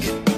like it.